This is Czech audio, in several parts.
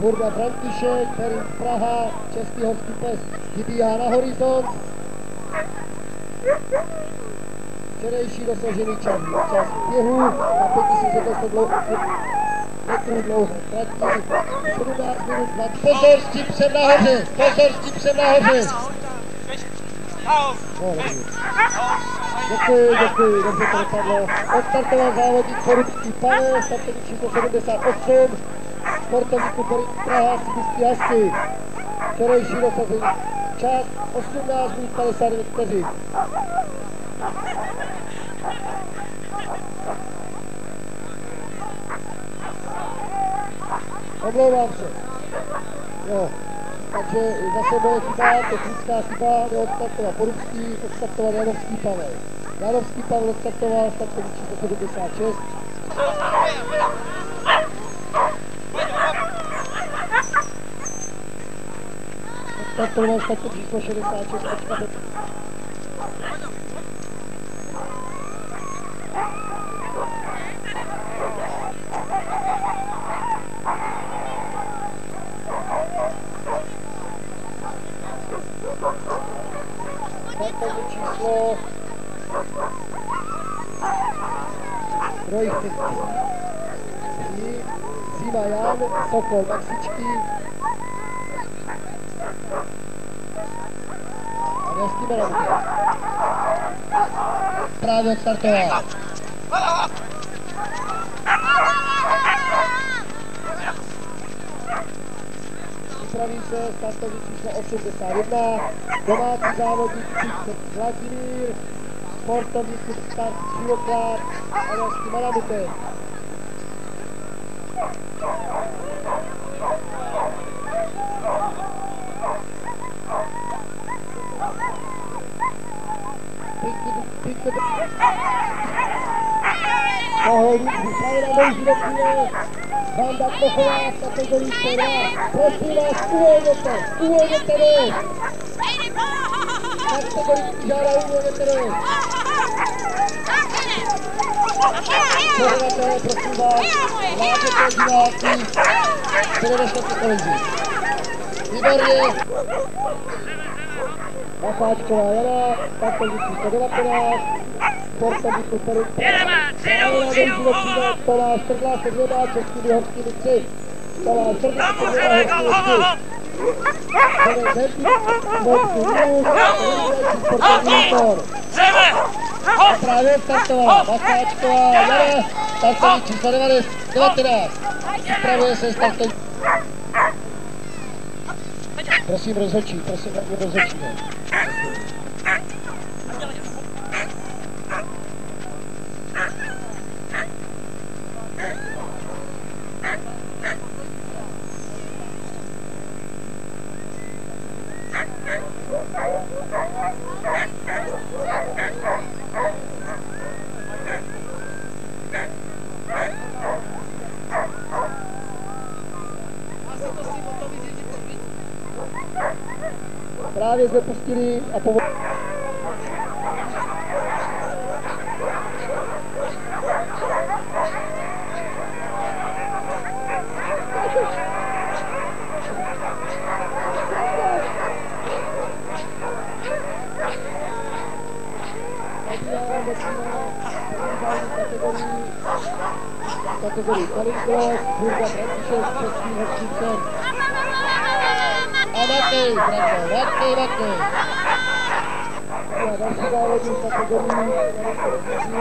Burda František, který Praha, Český horský pes vybíhá na horizont. Včerejší dosažený čas, čas běhu na 5700 dlouho, tratí, 17 minut 20. Pozor s tím psem nahoře, pozor s tím psem nahoře. Dobrý. Děkuji, děkuji, dobře to dopadlo. Odstartoval závodník Porubský pane, startovní číslo 78, sportovníku Praha Sibirský Hasky. Včerejší dosazení čas 18 minut 59 vteřin. Omlouvám se. Jo. Takže zase moje chyba, technická chyba, neodstartoval Porubský, odstartoval Janovský Pavel. Janovský Pavel odstartoval startovní číslo 76. Odstartoval startovní číslo 66. Počkat, startovní číslo trojky. Tři, Zima Jan, Sokol Maxičky. A dneski Melanka. Právě odstartoval. Připraví se startovní číslo 81, domácí závodník Vladimír, sportovní klub Start Živoklad a další Malamute. Pěkně, pěkně. Tohle vypadá na můj životě. Banda Kochová v kategorii P2. Prosím vás, uvolněte, uvolněte vy. Kategorii žádá uvolněte Předevatelé, prosím vás, látěte diváky, předeveštěte televizi. Výborně. Macháčková Jana, kategorii 119, sportovní super. Jedeme, Jedeme, cílu, Tomáš Strdla se dvěma českými horskými tři. Tomáš Strdla se dvěma Hosek, horskými hop, tři. hop, hop. Sportovní motor. Jdeme! Právě startovala Macháčková Jana, startovní číslo 19. Připravuje se startovní. Prosím rozhodčí, prosím rozhodčí. Právě jsme pustili a povo... kategorii Kalinkos, Burga František, Český バックいきましょうバックバック今私がオーディンした5人の方ですね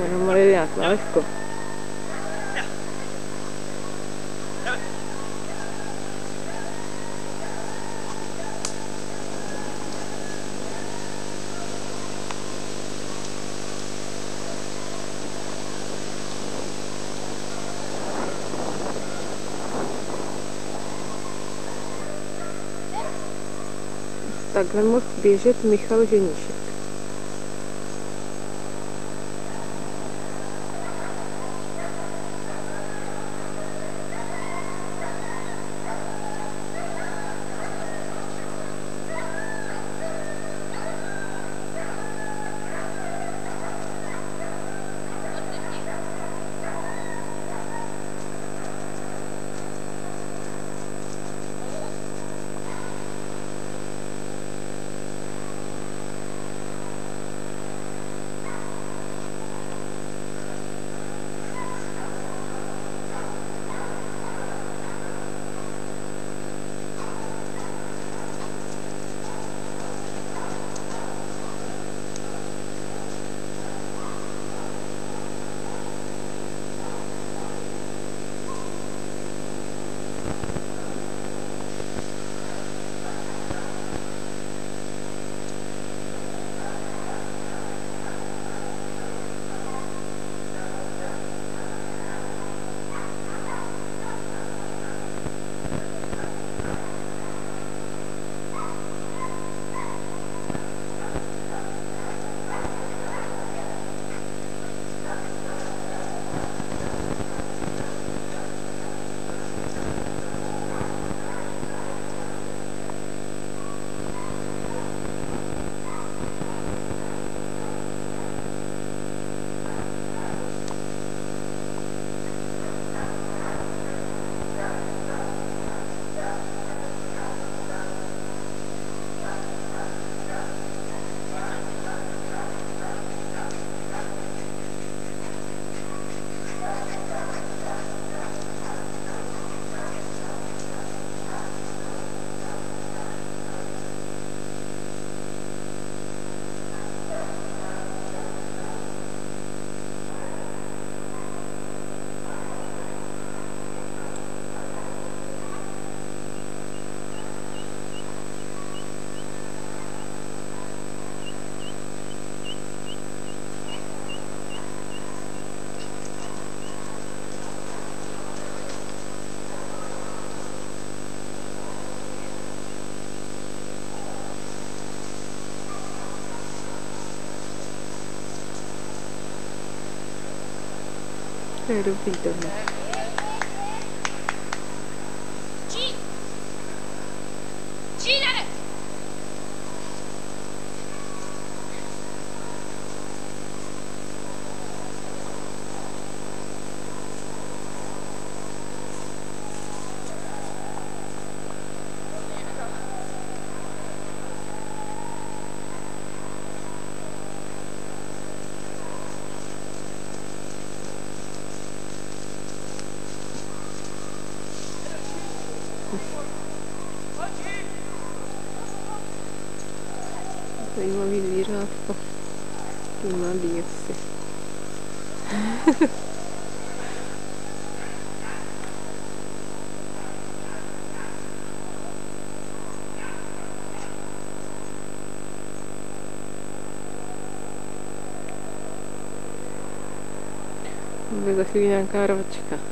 jenom ale nějak. Takhle mohl běžet Michal Ženíšek. To Zajímavý zvířátko. Ty mladý asi. Bude za chvíli nějaká ročka.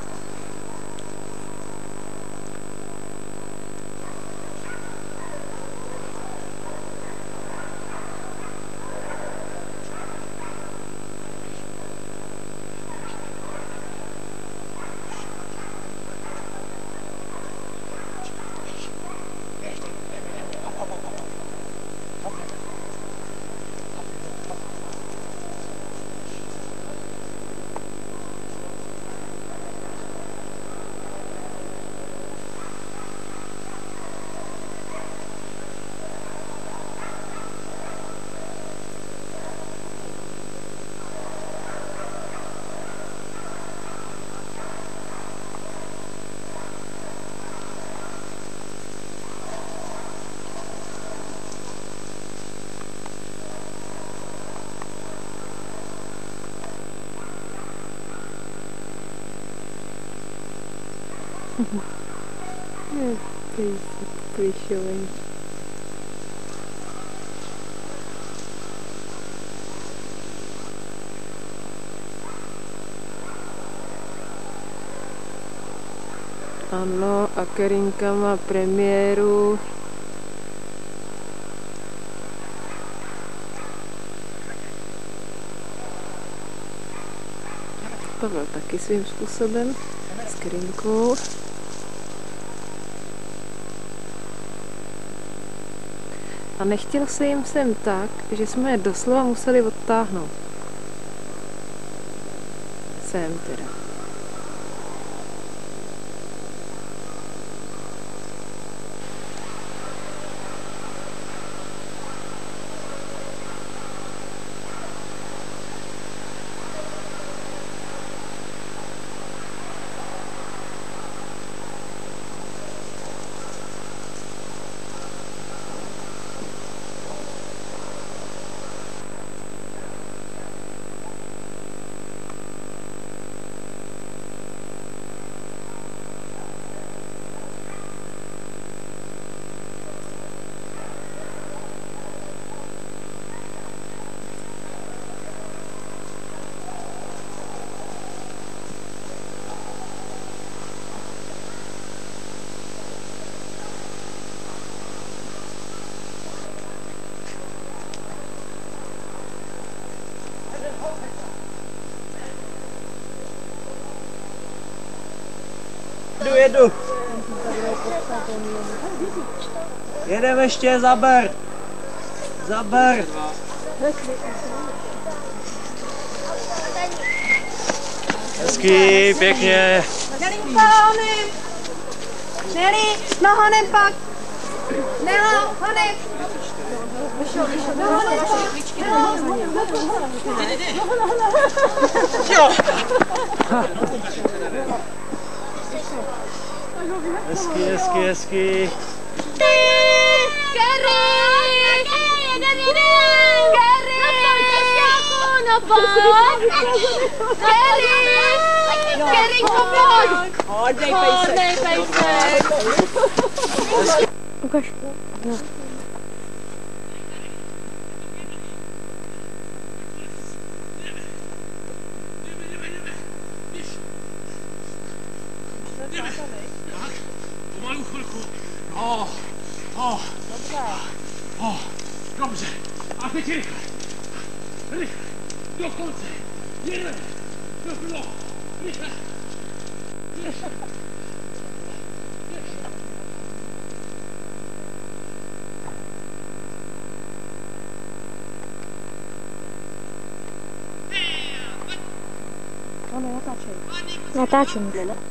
Jaký klišový. Ano, a Karinka má premiéru. Pavel taky svým způsobem s Karinkou. A nechtěl se jim sem tak, že jsme je doslova museli odtáhnout. Sem teda. Jedu. Jedem ještě, zaber. Zaber. Hezký, pěkně. Nelí honem! Nelí, no honem pak! Nelo, honem! Vyšel, vyšel, no honem pak! Hezký, hezký, hezký. Gary! Gary! No pojď! Gary! Gary, pojď! Hodnej Hodnej pejsek! Ukaž. No. Pomalu chvilku. No, no. Dobře. Oh. Dobře. A teď rychle. Rychle. Do konce. Jedeme. Do bylo. Rychle. No, nenatáčej. Natáčím. Roman je v dálce, tak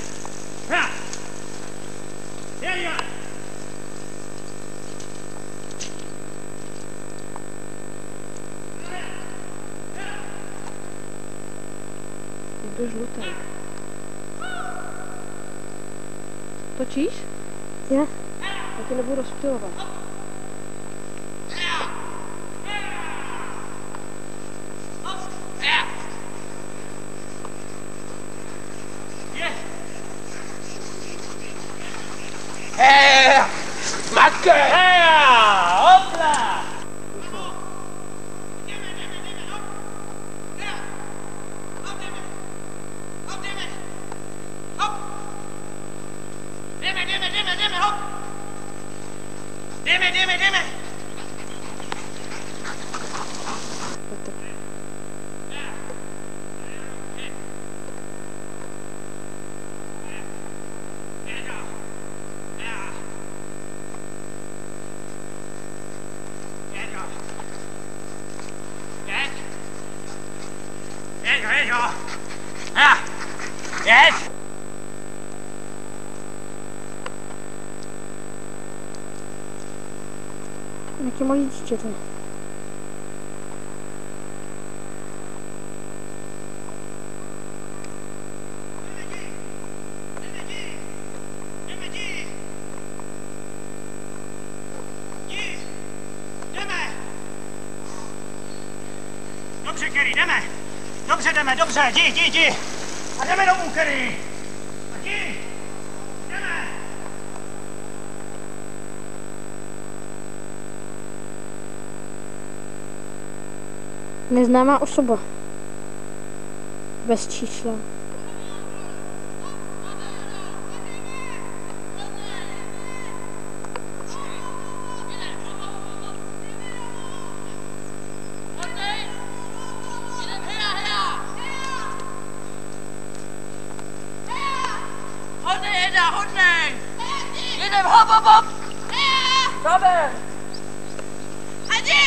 Někdo žlutý. Točíš? Jo. Já tě nebudu rozptilovat. いしょよいあよし気持ちいいち Dobře jdeme, dobře, jdi, jdi, jdi! A jdeme domů, Kerry! A jdi! Neznámá osoba. Bez čísla. Robert! Adi!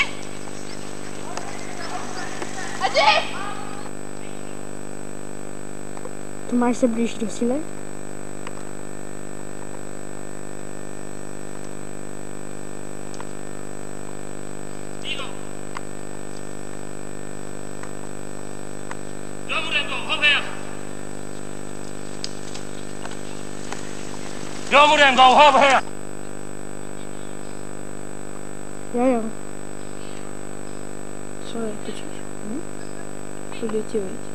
Adi! tu mais se lembra? Go over there and go over here. Domů, Rembo, hop her! Jo, jo. Co je, točíš? Hm? To děti, viď?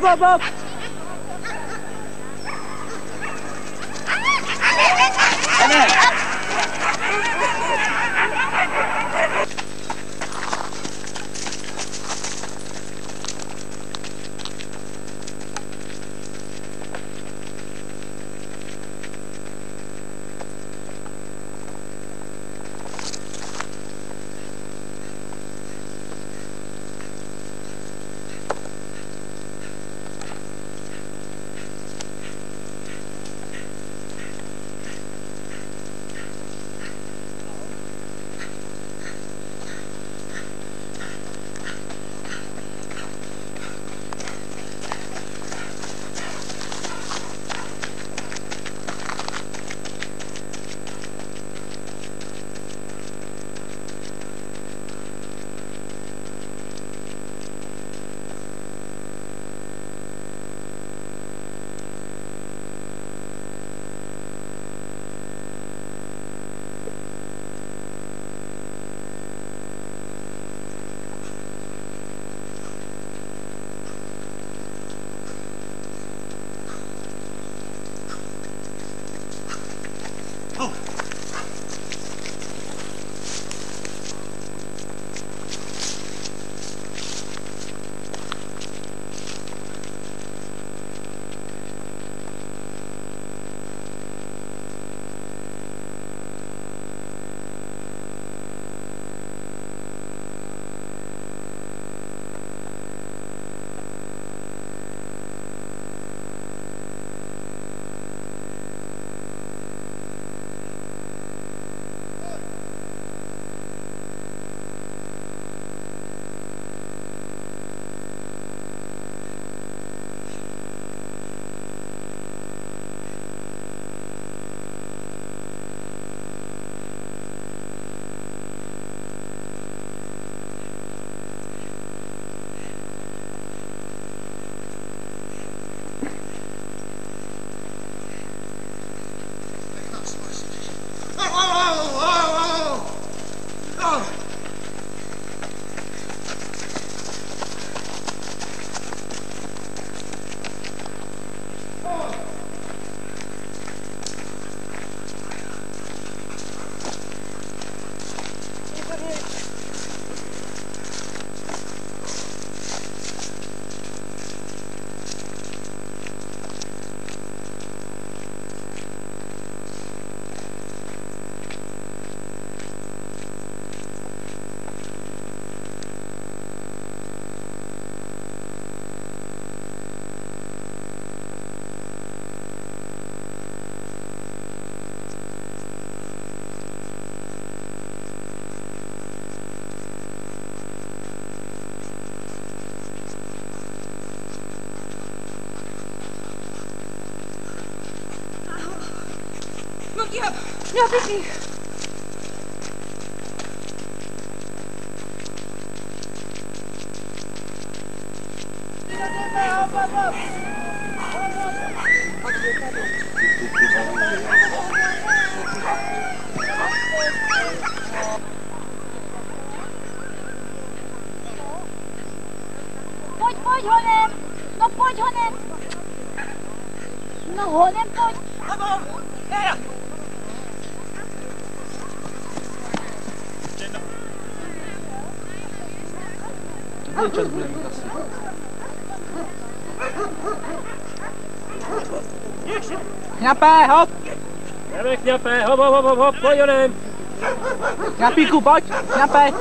páska, nebo Jdeme, hop, hop, hop! ještě něco, ale už jsem bába. Už jsem bába. Hop, hop, hop, hop! Nogi pojď honem! No honem pojď! Kňape, hop! Jdeme kňape, hop, hop, hop, hop, hop, pojď onem. Kňapíku, pojď! Kňape!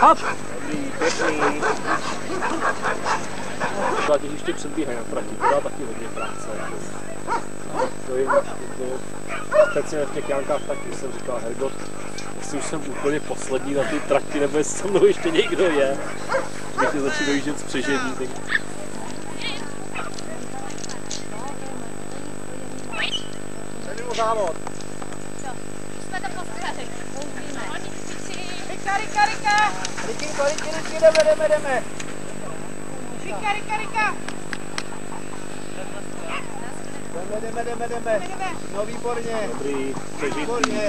Hop! Dva těžiště předbíhají na trati, to dá taky hodně práce. To je, to, obecně v těch Jankách tak už jsem říkal, Hergot, jestli už jsem úplně poslední na té trati, nebo jestli se mnou ještě někdo je, když je začít dojíždět z přežení. Tak... závod. Rika, rika, rika. Rikinko, rikinko, jdeme, jdeme, jdeme. Rika, rika, rika. Jdeme, jdeme, jdeme, jdeme. No výborně. Dobrý, přežitý. Výborně.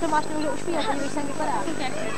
Ty už pijete, když jsem vypadá.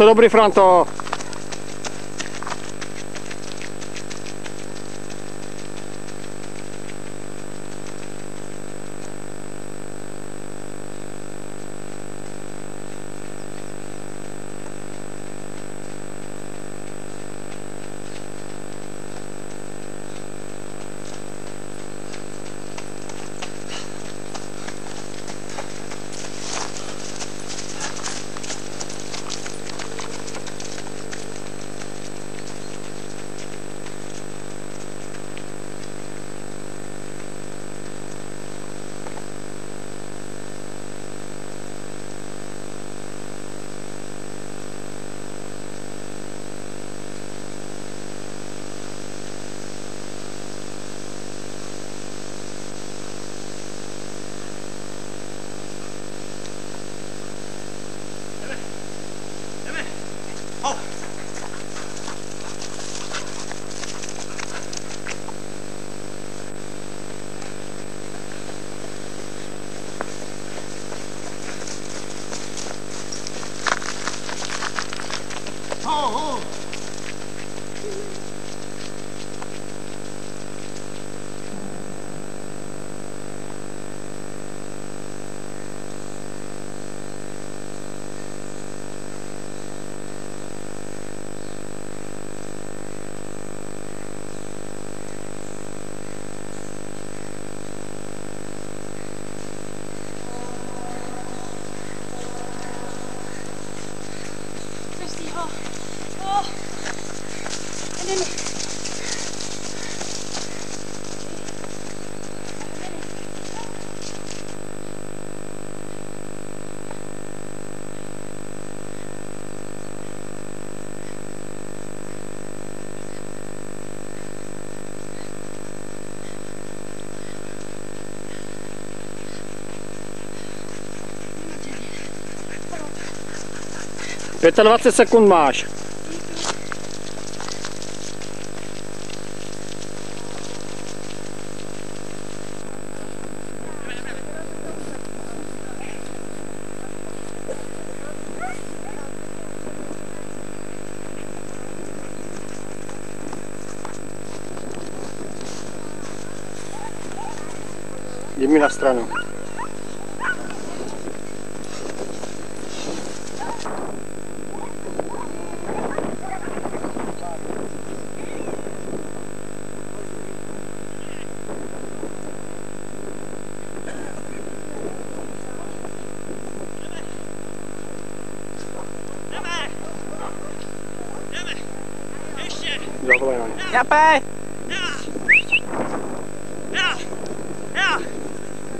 to dobry Franto! 25 sekund máš. Jdi mi na stranu. Zavolej na ně. Jape! Já!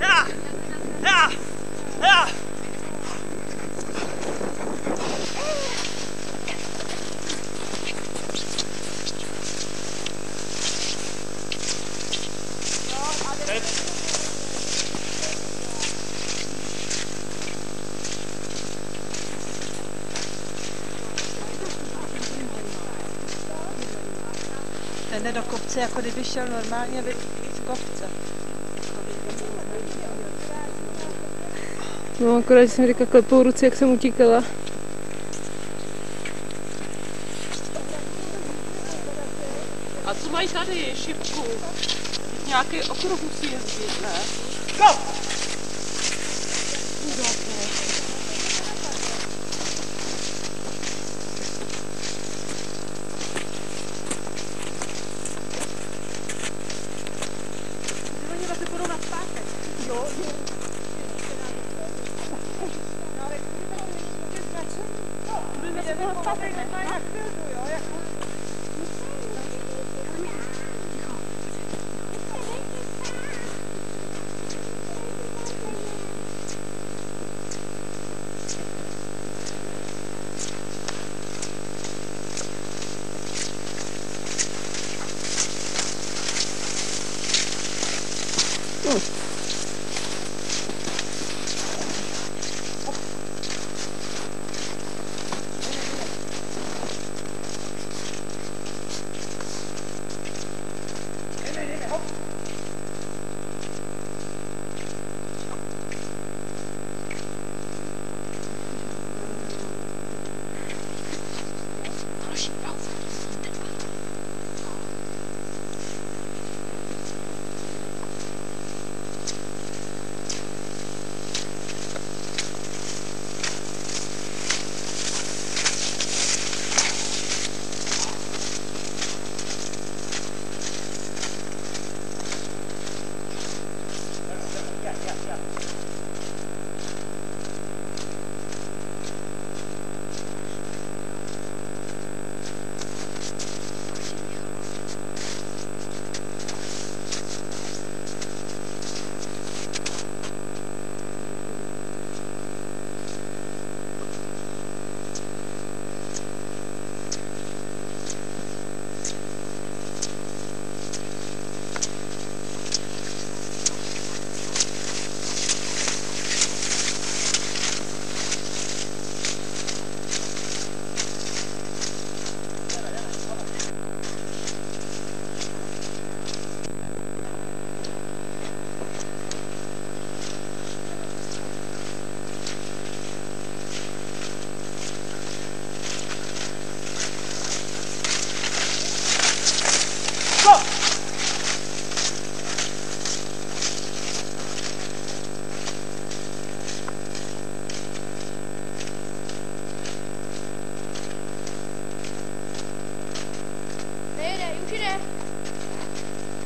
Já! Já! Kopce, jako kdyby šel normálně vy- z kopce. No akorát, jsem říkala klepou ruce, jak jsem utíkala. A co mají tady, šipku? Nějaký okruh musí jezdit, ne? Nejde,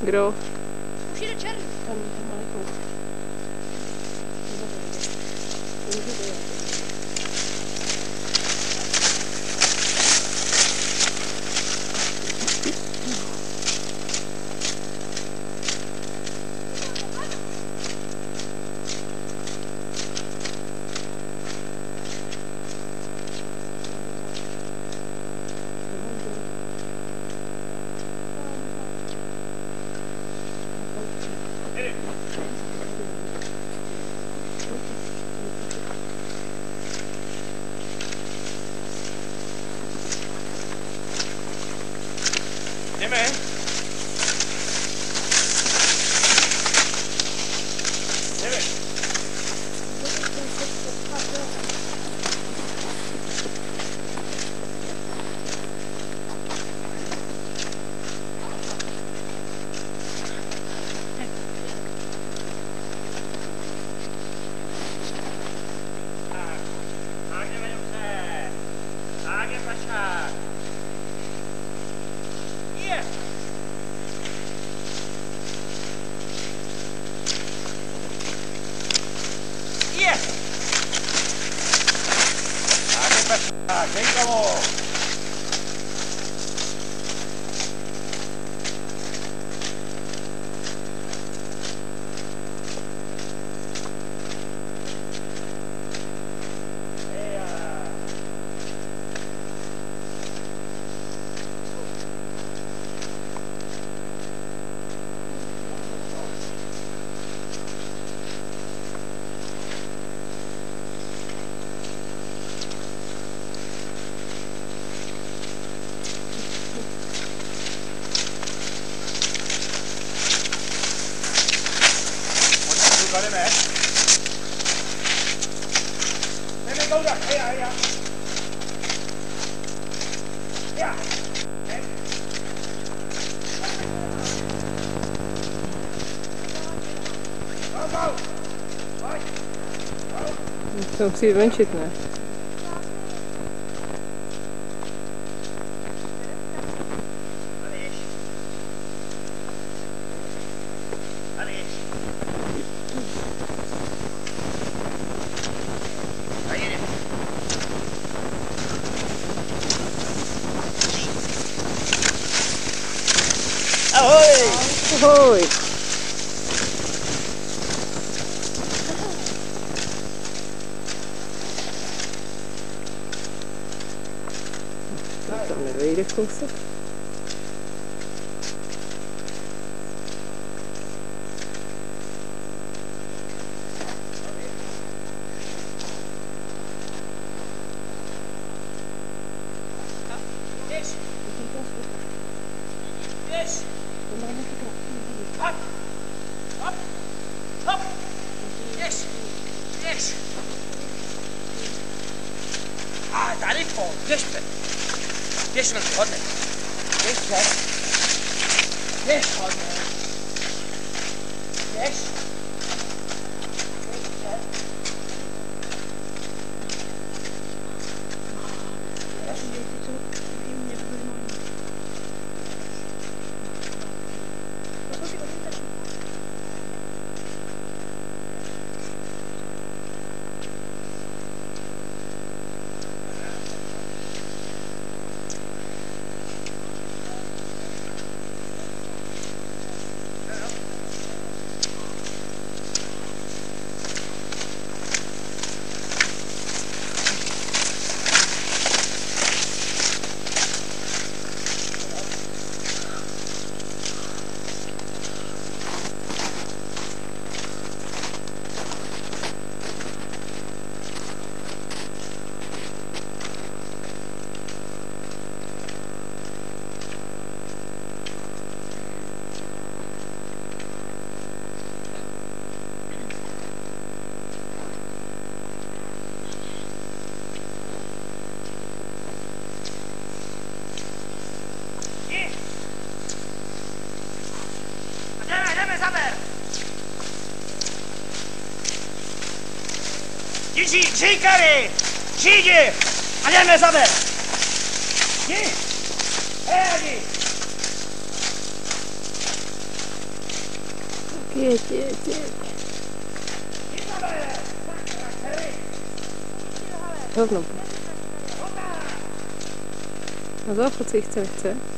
Kdo? man. いいかも。to musí venčit, ne? Ahoj! Ahoj! exclusive. kamer! Jiří, říkary! Židi! A jdeme zaber! Jdi! Ej, Jeď, jeď, jeď. Hovno. No to chce, chce, chce.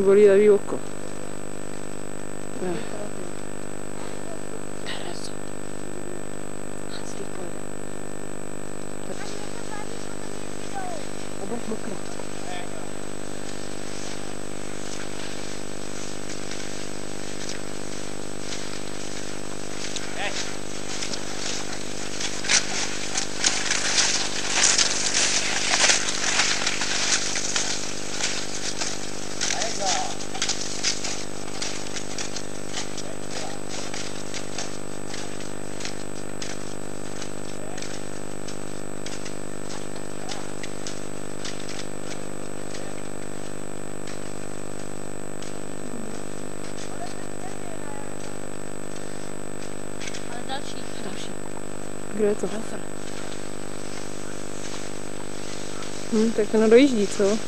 en Bolívar Vivosco. Kdo je to? Hm, tak ono dojíždí, co?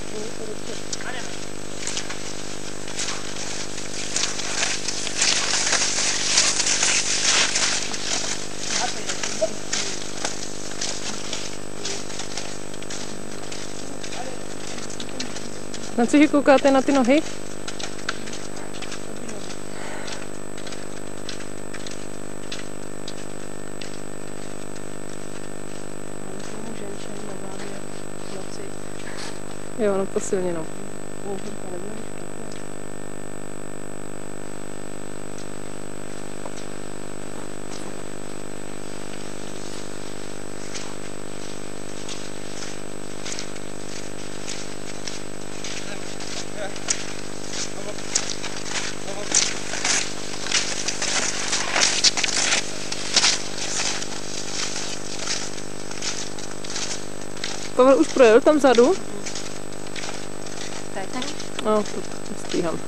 Na cože koukáte na ty nohy? No posilněnou. Pavel už projel tam vzadu? No, to stíhám.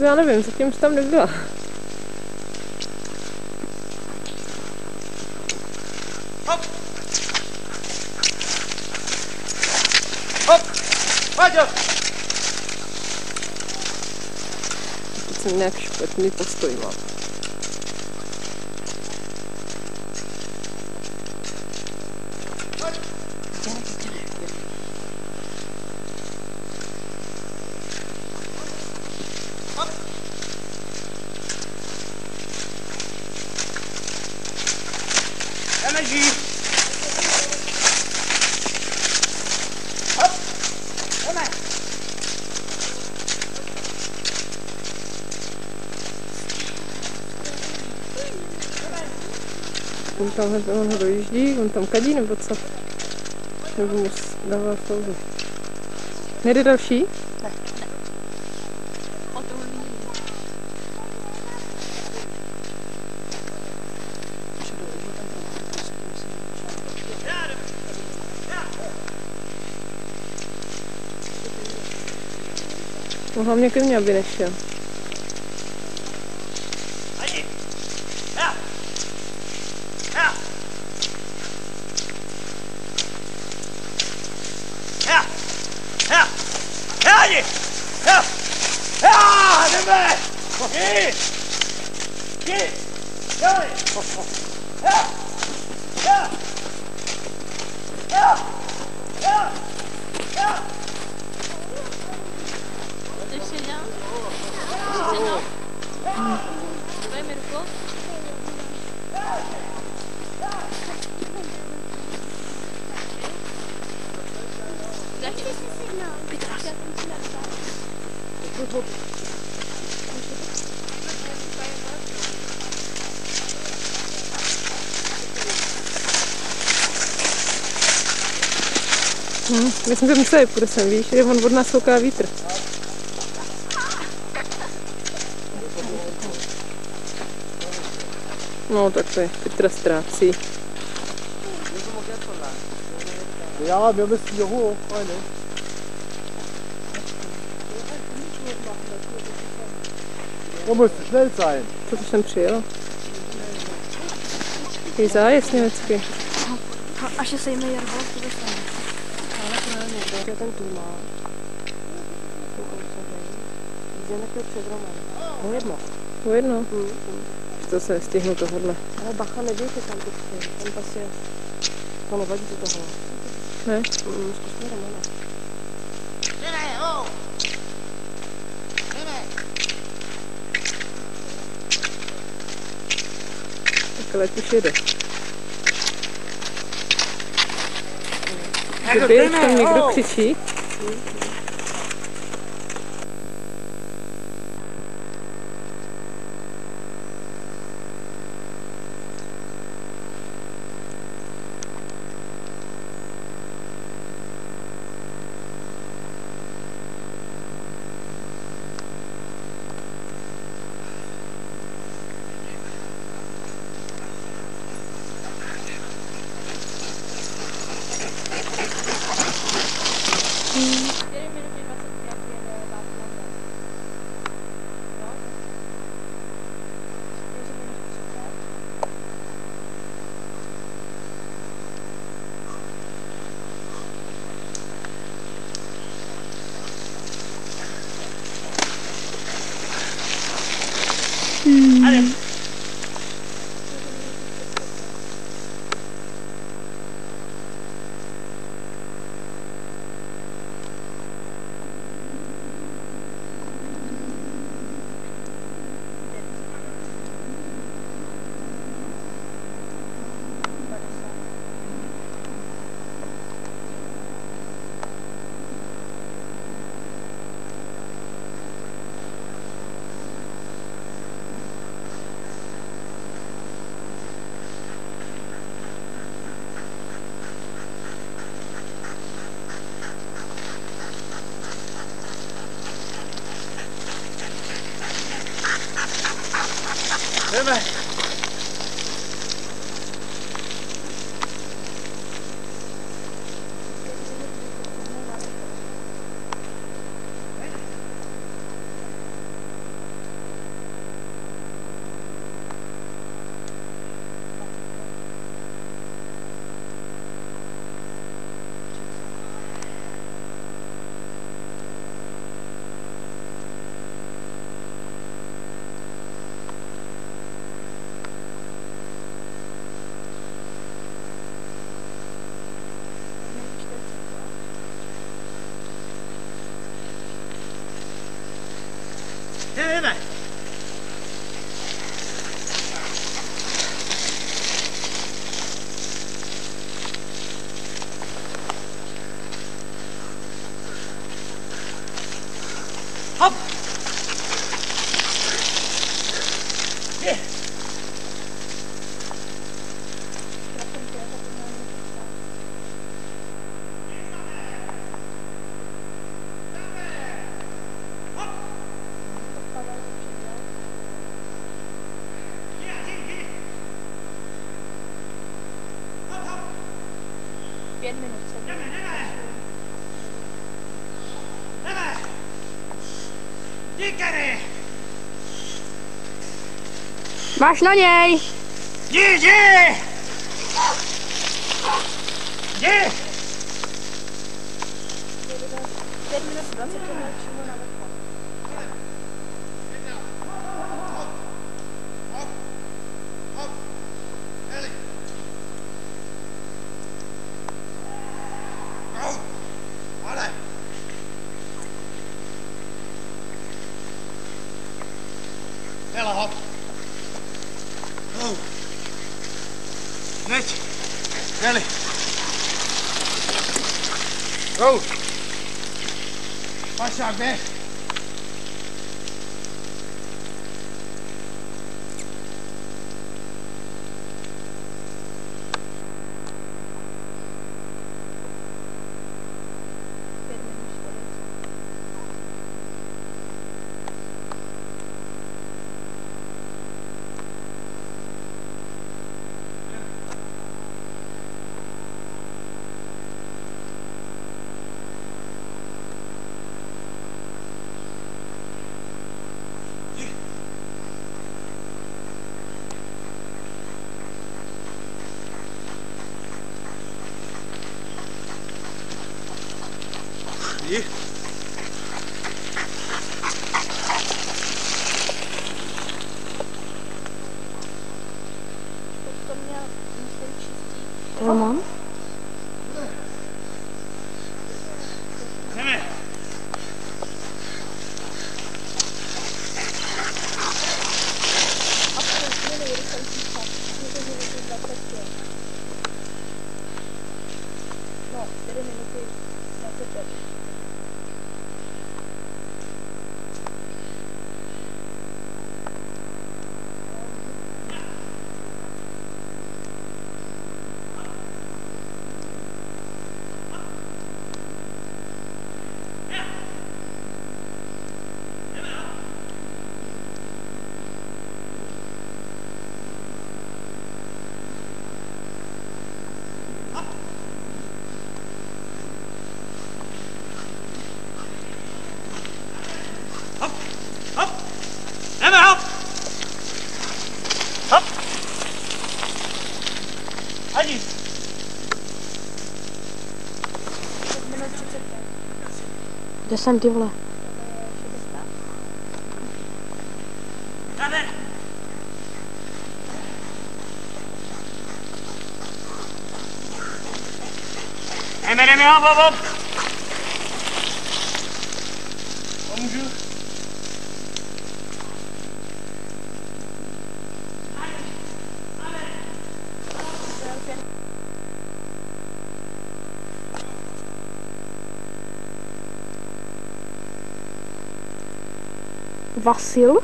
Já nevím, zatím jsem tam nebyla. Jsem nějak špatný postoj mám. Jdeme žít! Hop! Jdeme! On tam on ho dojíždí, on tam kadí nebo co? Nebo mu dává pauzu. Nejde další? No hlavně ke mně, aby nešel. My jsme se museli půjde sem, víš, že on od nás kouká vítr. No, tak to je, Petra ztrácí. Ja, wir müssen hier hoch, Freunde. Da musst du schnell sein. To, co jsem přijela. Jaký zájezd německý. Až je sejme Jarbo, to dostane. Je ten tu má. Jen takový před Roman. O jedno. O jedno? To se stihnu tohle. Ale bacha, nedějte tam ty psy. Ten pas je... To nevadí do toho. Ne? Mm, zkusme Romana. Tak ať už jede. Kdyby už tam někdo křičí. Jdeme. Máš na něj! Jdi, jdi. Jdi. Pět minut, 20 minut road. Watch. Jdeme, hop. Hop. Ani. Kde jsem ty vole? Jdeme. Jdeme, jdeme, hop, hop, hop. vacilo.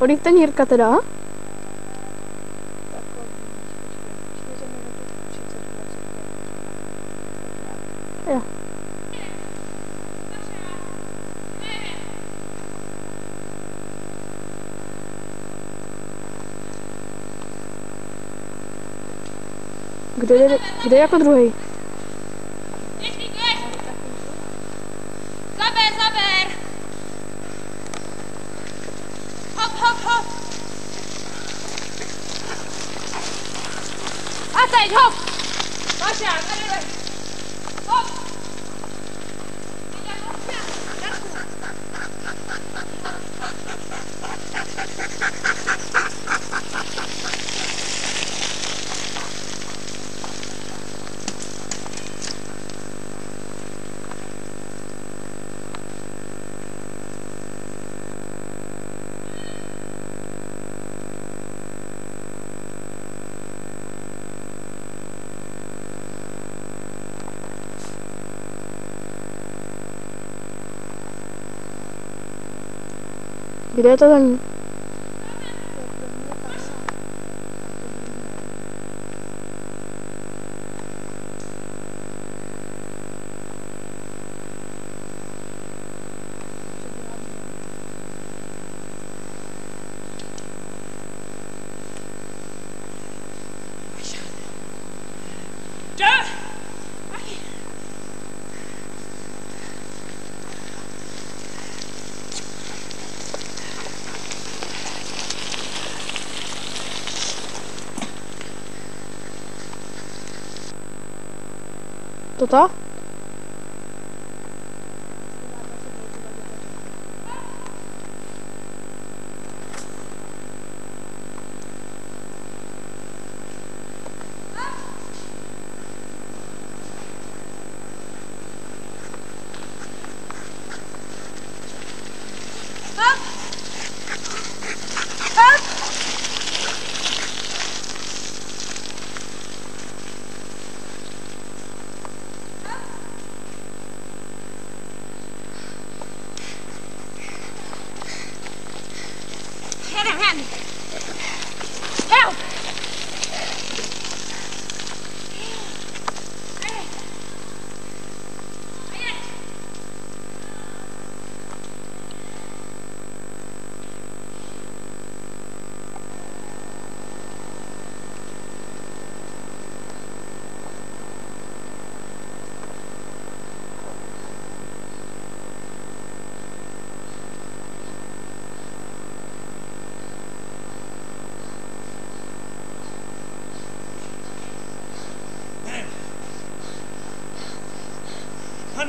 Kolik ten Jirka teda? Je, kdo je jako druhý? Zaber, zaber! Hop, hop, hop! A teď hop! Vaša, tady jdeme. Hop! Teď jako směr, Jarku. Kde je to ten? Jde! туда, Jedem,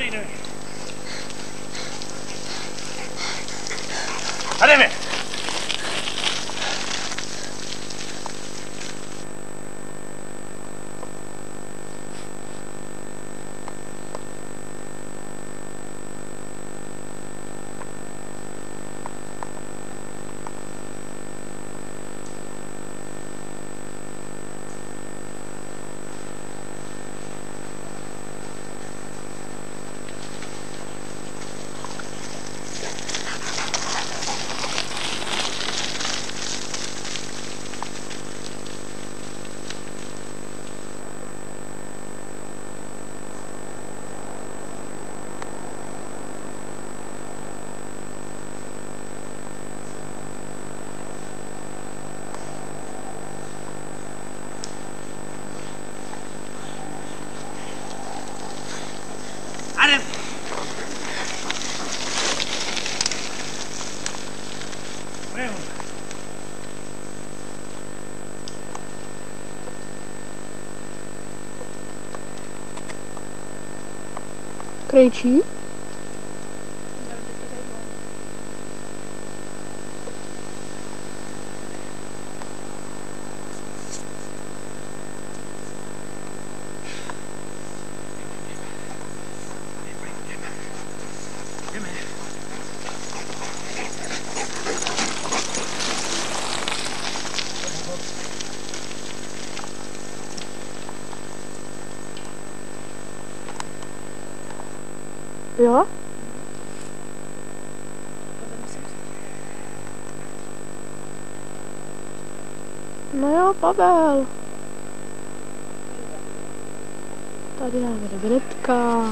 Martinez. crente Jo? No jo, Pavel. Tady máme dobytka.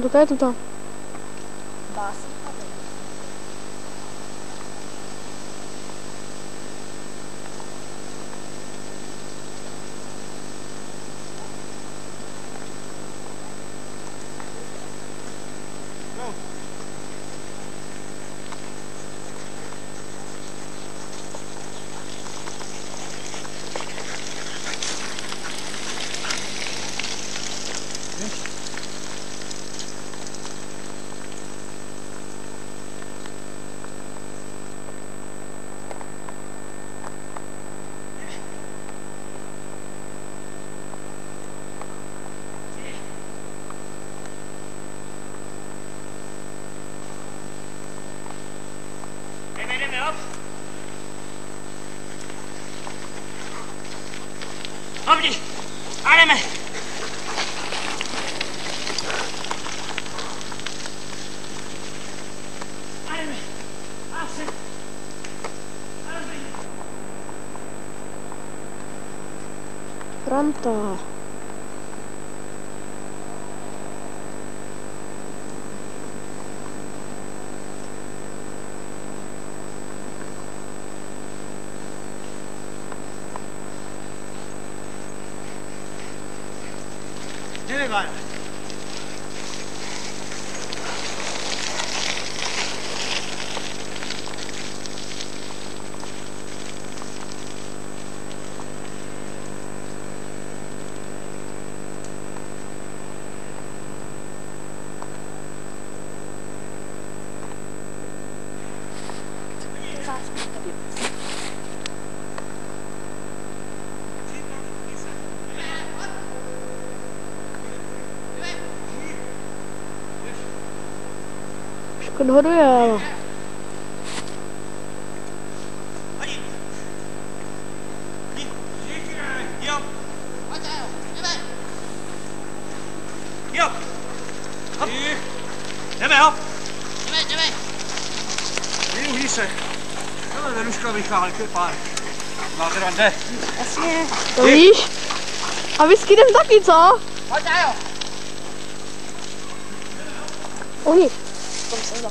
Туда и туда. Бас. あんた Jo. Hop. Jdeme, hop. Jdeme, jdeme. Využij se. Danuška Michálek, je pár. Má teda jde. To víš? A whisky jdem taky, co? Pojď, jo. Oni. Jeď,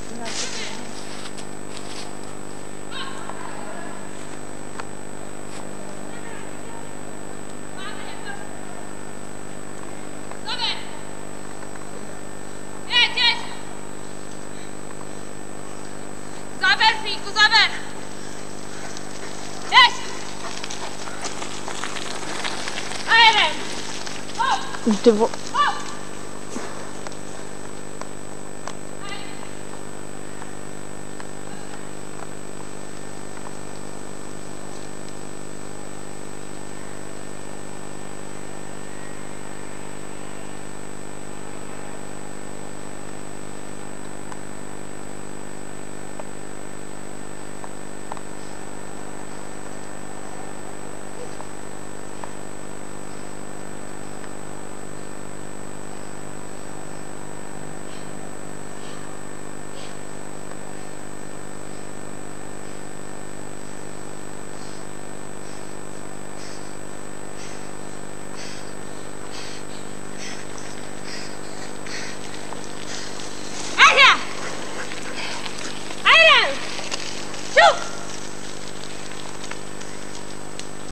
jeď!